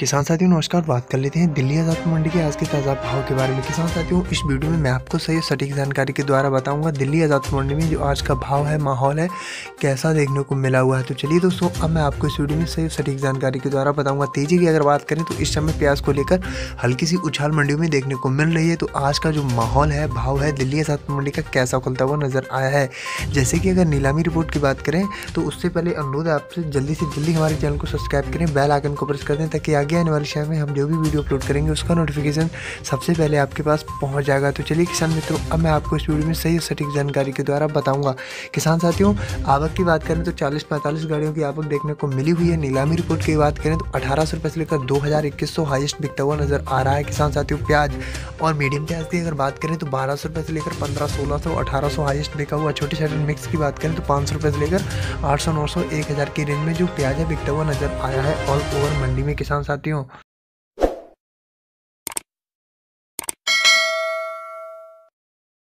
किसान साथियों, नमस्कार। बात कर लेते हैं दिल्ली आज़ाद मंडी के आज के ताज़ा भाव के बारे में। किसान साथियों, इस वीडियो में मैं आपको सही सटीक जानकारी के द्वारा बताऊँगा दिल्ली आज़ाद मंडी में जो आज का भाव है, माहौल है, कैसा देखने को मिला हुआ है। तो चलिए दोस्तों, अब मैं आपको इस वीडियो में सही सटीक जानकारी के द्वारा बताऊँगा। तेज़ी की अगर बात करें तो इस समय प्याज को लेकर हल्की सी उछाल मंडियों में देखने को मिल रही है। तो आज का जो माहौल है, भाव है दिल्ली आज़ाद मंडी का कैसा खुलता हुआ नज़र आया है। जैसे कि अगर नीलामी रिपोर्ट की बात करें तो उससे पहले अनुरोध है आपसे जल्दी से जल्दी हमारे चैनल को सब्सक्राइब करें, बेल आइकन को प्रेस कर दें ताकि आगे आने वाले समय में हम जो भी वीडियो अपलोड करेंगे, उसका नोटिफिकेशन सबसे पहले आपके पास पहुँच जाएगा। तो चलिए किसान मित्रों, अब मैं आपको इस वीडियो में सही और सटीक जानकारी के द्वारा बताऊँगा। किसान साथियों, आवक की बात करें तो चालीस पैंतालीस गाड़ियों की आवक देखने को मिली हुई है। नीलामी रिपोर्ट की बात करें तो अठारह सौ से लेकर दो हज़ार इक्कीस सौ हाइस्ट बिकता हुआ नज़र आ रहा है। किसान साथियों, प्याज और मीडियम प्याज की अगर बात करें तो बारह सौ से लेकर पंद्रह सोलह सौ, अठारह सौ हाइस्ट बिका हुआ। छोटी साइड मिक्स की बात करें तो पाँच सौ से लेकर आठ सौ, नौ सौ, एक हज़ार की रेंज में जो प्याज है, बिकता हुआ नज़र आया है। ऑल ओवर मंडी में किसान साथियों